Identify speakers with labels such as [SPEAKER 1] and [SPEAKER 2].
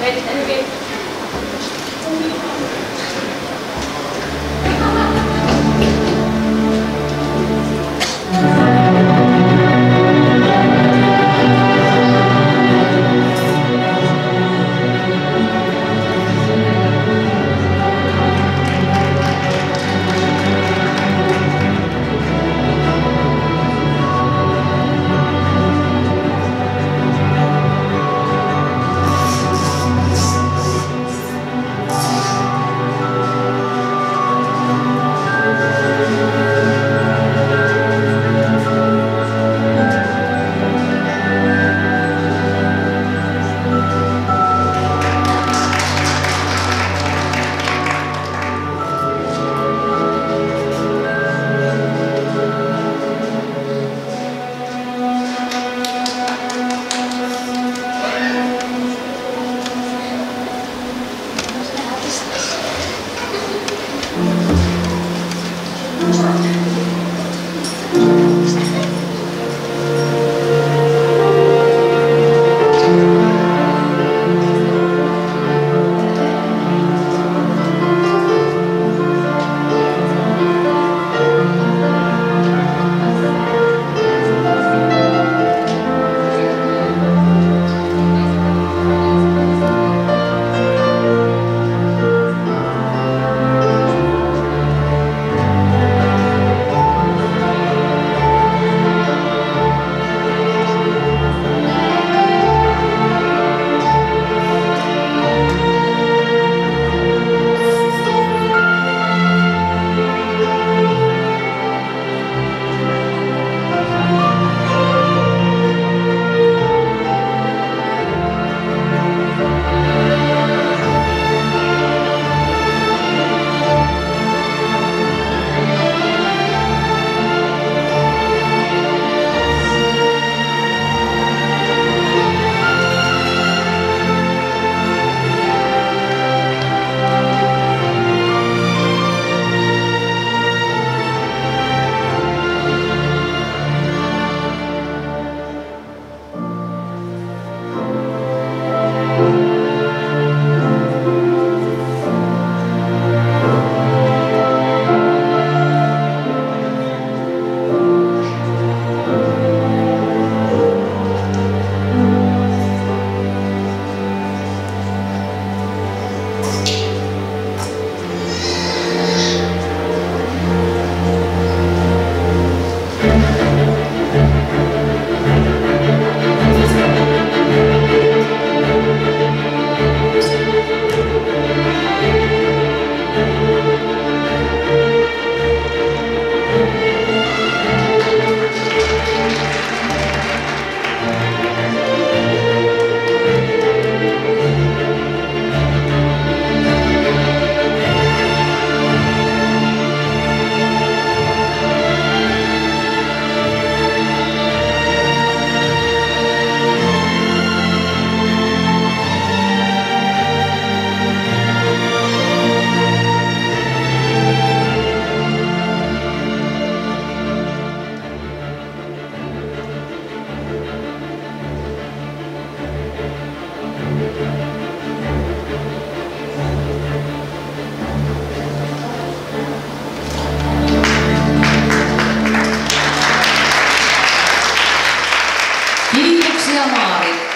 [SPEAKER 1] Ready, ready. Again.
[SPEAKER 2] Kiitoksia Molly.